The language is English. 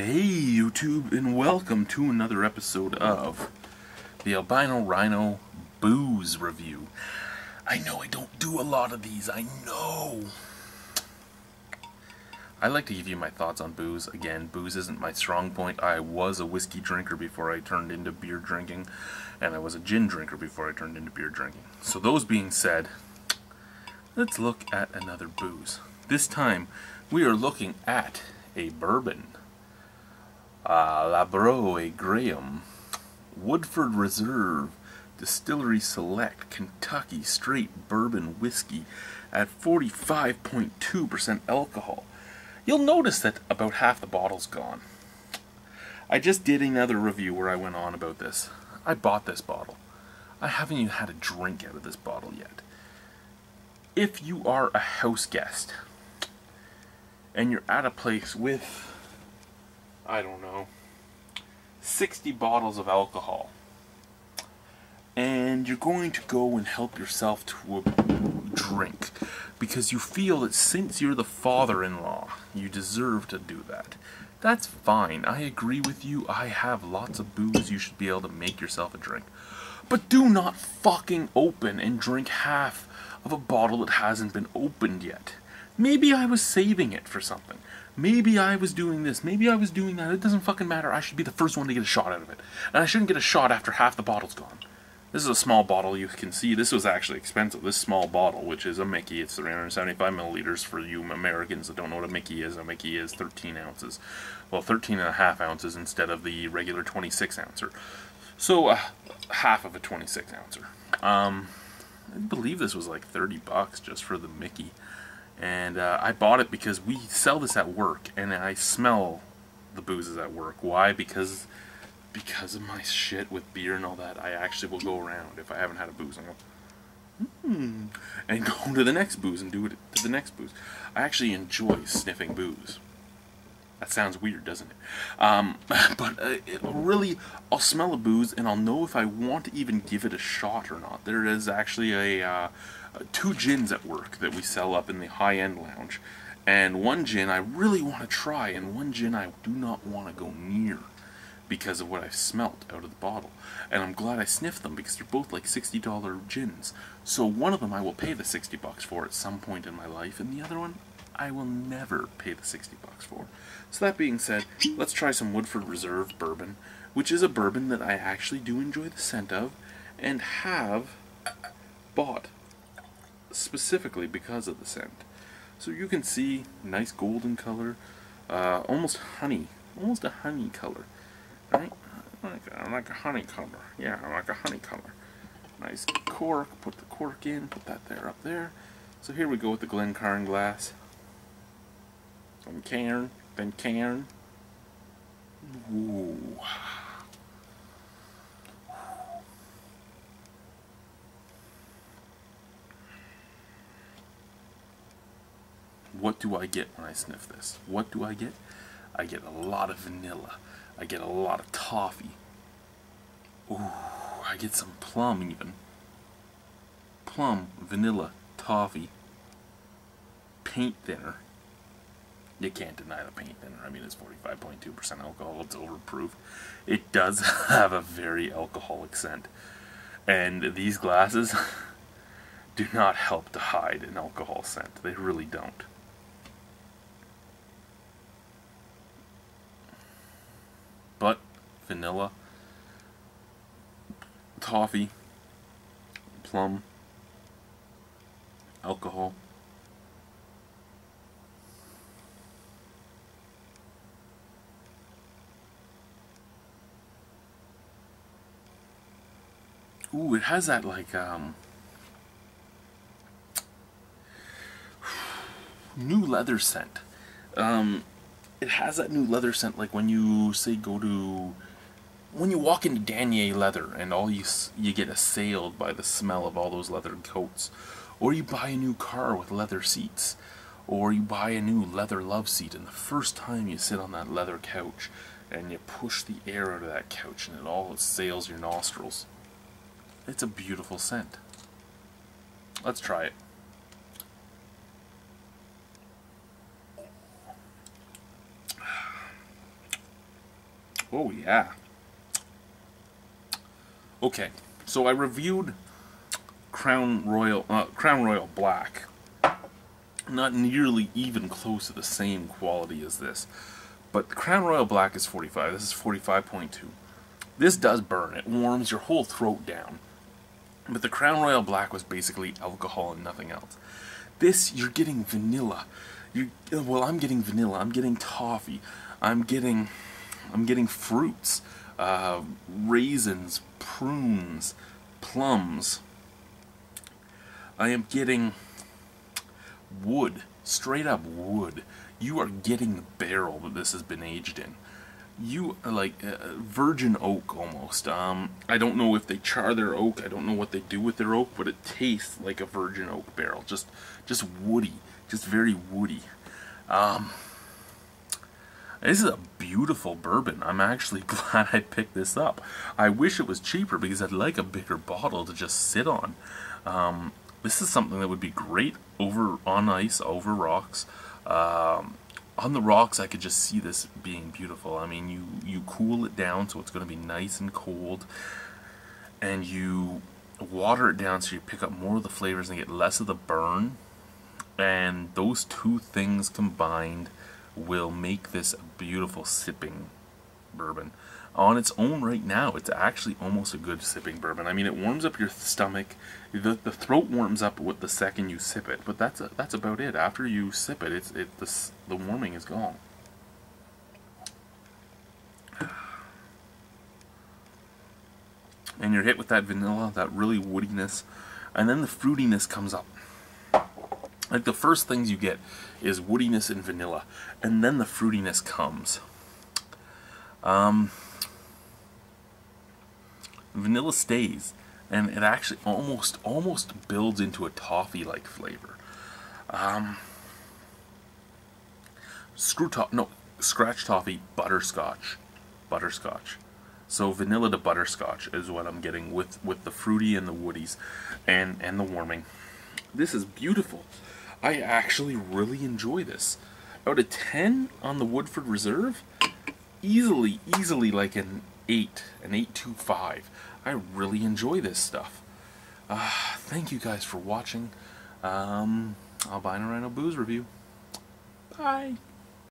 Hey YouTube, and welcome to another episode of the Albino Rhino Booze Review. I know I don't do a lot of these, I know. I like to give you my thoughts on booze. Again, booze isn't my strong point. I was a whiskey drinker before I turned into beer drinking, and I was a gin drinker before I turned into beer drinking. So those being said, let's look at another booze. This time, we are looking at a bourbon uh, Labrot Graham, Woodford Reserve, Distillery Select, Kentucky Straight Bourbon Whiskey at 45.2% alcohol. You'll notice that about half the bottle's gone. I just did another review where I went on about this. I bought this bottle. I haven't even had a drink out of this bottle yet. If you are a house guest and you're at a place with I don't know, 60 bottles of alcohol. And you're going to go and help yourself to a drink because you feel that since you're the father in law, you deserve to do that. That's fine. I agree with you. I have lots of booze. You should be able to make yourself a drink. But do not fucking open and drink half of a bottle that hasn't been opened yet. Maybe I was saving it for something. Maybe I was doing this. Maybe I was doing that. It doesn't fucking matter. I should be the first one to get a shot out of it. And I shouldn't get a shot after half the bottle's gone. This is a small bottle. You can see this was actually expensive. This small bottle, which is a Mickey, it's 375 milliliters for you Americans that don't know what a Mickey is. A Mickey is 13 ounces. Well, 13 and a half ounces instead of the regular 26 ouncer. So, uh, half of a 26 ouncer. Um, I believe this was like 30 bucks just for the Mickey and uh, I bought it because we sell this at work, and I smell the boozes at work. Why? Because because of my shit with beer and all that. I actually will go around if I haven't had a booze and go, hmm, and go to the next booze and do it to the next booze. I actually enjoy sniffing booze. That sounds weird, doesn't it? Um, but uh, it really, I'll smell a booze and I'll know if I want to even give it a shot or not. There is actually a uh, uh, two gins at work that we sell up in the high-end lounge. And one gin I really want to try, and one gin I do not want to go near because of what I've smelt out of the bottle. And I'm glad I sniffed them because they're both like $60 gins. So one of them I will pay the 60 bucks for at some point in my life, and the other one I will never pay the 60 bucks for. So that being said, let's try some Woodford Reserve bourbon, which is a bourbon that I actually do enjoy the scent of and have bought specifically because of the scent. So you can see nice golden color, uh, almost honey, almost a honey color, right? Like, like a honey color, yeah, I like a honey color. Nice cork, put the cork in, put that there up there. So here we go with the Glencairn glass. Some Cairn, then Cairn. Ooh. What do I get when I sniff this? What do I get? I get a lot of vanilla. I get a lot of toffee. Ooh, I get some plum even. Plum, vanilla, toffee, paint thinner. You can't deny the paint thinner. I mean, it's 45.2% alcohol. It's overproof. It does have a very alcoholic scent. And these glasses do not help to hide an alcohol scent. They really don't. but vanilla, toffee, plum, alcohol. Ooh, it has that like um new leather scent. Um it has that new leather scent like when you say go to when you walk into Danier leather and all you you get assailed by the smell of all those leather coats or you buy a new car with leather seats or you buy a new leather love seat and the first time you sit on that leather couch and you push the air out of that couch and it all assails your nostrils it's a beautiful scent let's try it Oh yeah. Okay, so I reviewed Crown Royal uh, Crown Royal Black. Not nearly even close to the same quality as this. But Crown Royal Black is 45. This is 45.2. This does burn. It warms your whole throat down. But the Crown Royal Black was basically alcohol and nothing else. This, you're getting vanilla. You well, I'm getting vanilla. I'm getting toffee. I'm getting, I'm getting fruits, uh, raisins, prunes, plums. I am getting wood, straight up wood. You are getting the barrel that this has been aged in you are like uh, virgin oak almost. Um, I don't know if they char their oak. I don't know what they do with their oak, but it tastes like a virgin oak barrel. Just, just woody, just very woody. Um, this is a beautiful bourbon. I'm actually glad I picked this up. I wish it was cheaper because I'd like a bigger bottle to just sit on. Um, this is something that would be great over on ice, over rocks. Um, on the rocks, I could just see this being beautiful. I mean, you, you cool it down so it's going to be nice and cold, and you water it down so you pick up more of the flavors and get less of the burn. And those two things combined will make this a beautiful sipping bourbon on its own right now, it's actually almost a good sipping bourbon. I mean, it warms up your stomach. The, the throat warms up with the second you sip it, but that's a, that's about it. After you sip it, it's it the, the warming is gone. And you're hit with that vanilla, that really woodiness, and then the fruitiness comes up. Like the first things you get is woodiness and vanilla, and then the fruitiness comes. Um, vanilla stays and it actually almost almost builds into a toffee like flavor. Um, screw top no scratch toffee butterscotch butterscotch. So vanilla to butterscotch is what I'm getting with with the fruity and the woodies and and the warming. This is beautiful I actually really enjoy this out of 10 on the Woodford Reserve easily easily like an 8 an 825 I really enjoy this stuff. Uh, thank you guys for watching. Um, Albino Rhino Booze Review. Bye.